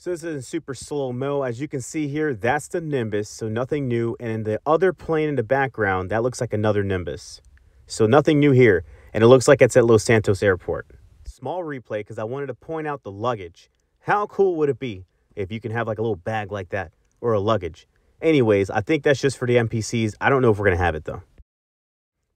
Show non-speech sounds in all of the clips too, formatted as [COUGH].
So this is in super slow mo. As you can see here, that's the Nimbus, so nothing new. And the other plane in the background, that looks like another Nimbus. So nothing new here. And it looks like it's at Los Santos Airport. Small replay because I wanted to point out the luggage. How cool would it be if you can have like a little bag like that or a luggage? Anyways, I think that's just for the NPCs. I don't know if we're going to have it though.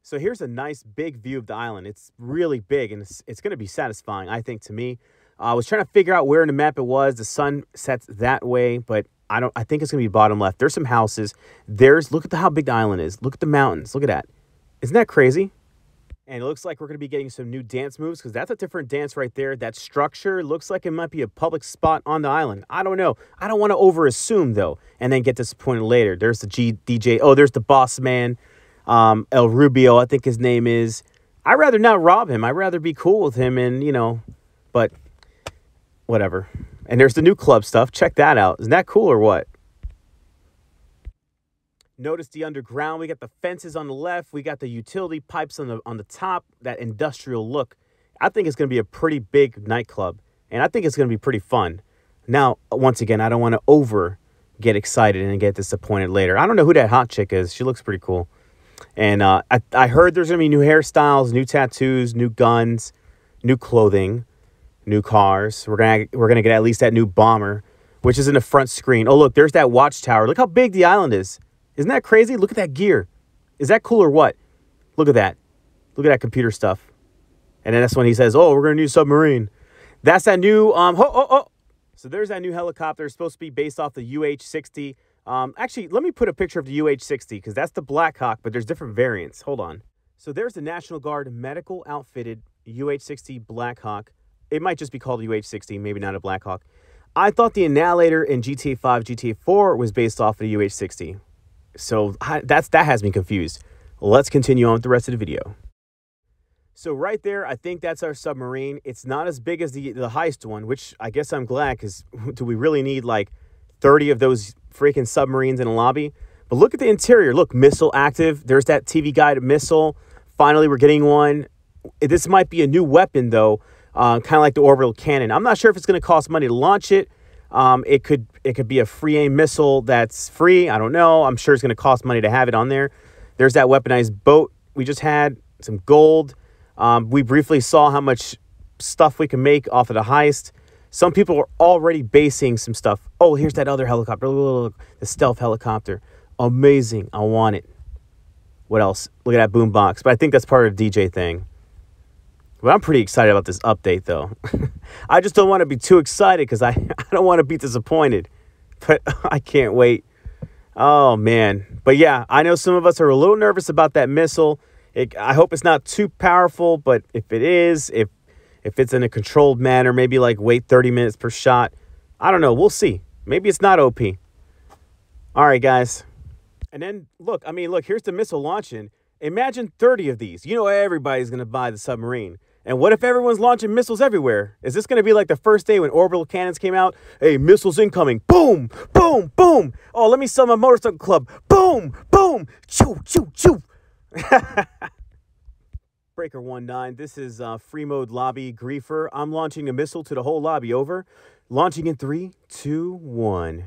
So here's a nice big view of the island. It's really big and it's, it's going to be satisfying, I think, to me. Uh, I was trying to figure out where in the map it was. The sun sets that way, but I don't. I think it's gonna be bottom left. There's some houses. There's look at the, how big the island is. Look at the mountains. Look at that. Isn't that crazy? And it looks like we're gonna be getting some new dance moves because that's a different dance right there. That structure looks like it might be a public spot on the island. I don't know. I don't want to over assume though, and then get disappointed later. There's the G DJ. Oh, there's the boss man, um, El Rubio. I think his name is. I'd rather not rob him. I'd rather be cool with him, and you know, but whatever. And there's the new club stuff. Check that out. Isn't that cool or what? Notice the underground. We got the fences on the left. We got the utility pipes on the on the top. That industrial look. I think it's going to be a pretty big nightclub, and I think it's going to be pretty fun. Now, once again, I don't want to over get excited and get disappointed later. I don't know who that hot chick is. She looks pretty cool. And uh, I, I heard there's going to be new hairstyles, new tattoos, new guns, new clothing new cars. We're gonna we're gonna get at least that new bomber, which is in the front screen. Oh look, there's that watchtower. Look how big the island is. Isn't that crazy? Look at that gear. Is that cool or what? Look at that. Look at that computer stuff. And then that's when he says, "Oh, we're gonna need submarine." That's that new um. Oh oh oh. So there's that new helicopter. It's supposed to be based off the UH-60. Um, actually, let me put a picture of the UH-60 because that's the Black Hawk, but there's different variants. Hold on. So there's the National Guard medical outfitted UH-60 Black Hawk it might just be called a UH-60, maybe not a Blackhawk. I thought the Annihilator in GTA 5, GTA 4 was based off of the UH-60. So that's that has me confused. Let's continue on with the rest of the video. So right there, I think that's our submarine. It's not as big as the, the heist one, which I guess I'm glad because [LAUGHS] do we really need like 30 of those freaking submarines in a lobby? But look at the interior. Look, missile active. There's that TV guided missile. Finally, we're getting one. This might be a new weapon, though, uh, kind of like the orbital cannon. I'm not sure if it's going to cost money to launch it. Um, it could it could be a free aim missile that's free. I don't know. I'm sure it's going to cost money to have it on there. There's that weaponized boat we just had. Some gold. Um, we briefly saw how much stuff we can make off of the heist. Some people are already basing some stuff. Oh, here's that other helicopter. Look, the stealth helicopter. Amazing. I want it. What else? Look at that boombox. But I think that's part of the DJ thing. But I'm pretty excited about this update, though. [LAUGHS] I just don't want to be too excited because I, [LAUGHS] I don't want to be disappointed. But [LAUGHS] I can't wait. Oh, man. But yeah, I know some of us are a little nervous about that missile. It, I hope it's not too powerful, but if it is, if if it's in a controlled manner, maybe like wait 30 minutes per shot. I don't know. We'll see. Maybe it's not OP. All right, guys. And then look, I mean, look, here's the missile launching. Imagine 30 of these. You know, everybody's going to buy the submarine. And what if everyone's launching missiles everywhere? Is this going to be like the first day when orbital cannons came out? Hey, missiles incoming. Boom, boom, boom. Oh, let me sell my motorcycle club. Boom, boom. Choo, choo, choo. [LAUGHS] Breaker 1-9, this is uh, free mode lobby griefer. I'm launching a missile to the whole lobby. Over. Launching in three, two, one.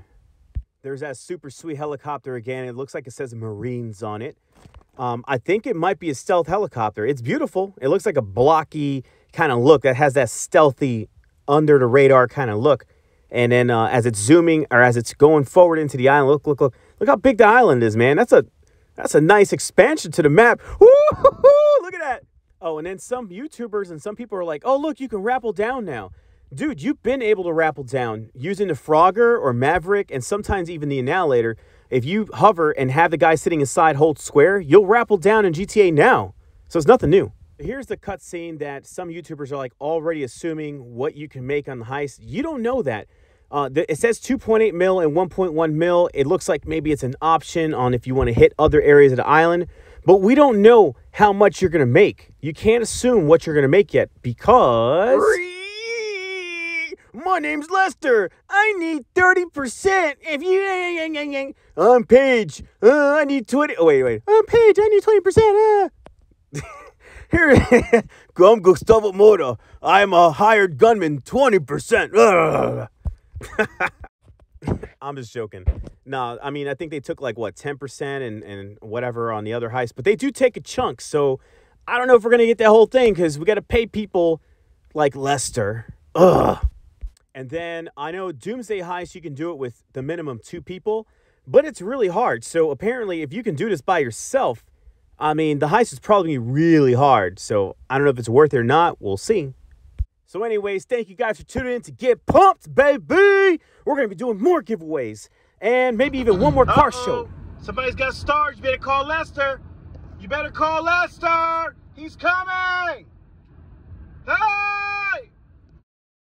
There's that super sweet helicopter again. It looks like it says Marines on it. Um, I think it might be a stealth helicopter. It's beautiful. It looks like a blocky kind of look that has that stealthy, under the radar kind of look. And then uh, as it's zooming or as it's going forward into the island, look, look, look, look how big the island is, man. That's a that's a nice expansion to the map. [LAUGHS] Woo-hoo-hoo! Look at that. Oh, and then some YouTubers and some people are like, oh, look, you can rappel down now. Dude, you've been able to rappel down using the Frogger or Maverick and sometimes even the Annihilator if you hover and have the guy sitting inside hold square, you'll rappel down in GTA now. So it's nothing new. Here's the cutscene that some YouTubers are like already assuming what you can make on the heist. You don't know that. Uh, it says 2.8 mil and 1.1 mil. It looks like maybe it's an option on if you want to hit other areas of the island, but we don't know how much you're going to make. You can't assume what you're going to make yet because. My name's Lester. I need 30%. If you. I'm Paige. Uh, I need 20. Oh, wait, wait. I'm Paige. I need 20%. Uh. [LAUGHS] Here. [LAUGHS] I'm Gustavo Mota. I'm a hired gunman. 20%. [LAUGHS] I'm just joking. No, I mean I think they took like what 10% and and whatever on the other heist, but they do take a chunk. So I don't know if we're gonna get that whole thing because we got to pay people like Lester. Ugh. And then I know Doomsday Heist, you can do it with the minimum two people, but it's really hard. So apparently, if you can do this by yourself, I mean, the heist is probably really hard. So I don't know if it's worth it or not. We'll see. So, anyways, thank you guys for tuning in to Get Pumped, baby. We're going to be doing more giveaways and maybe even one more car Uh-oh. show. Somebody's got stars. You better call Lester. You better call Lester. He's coming. Ah!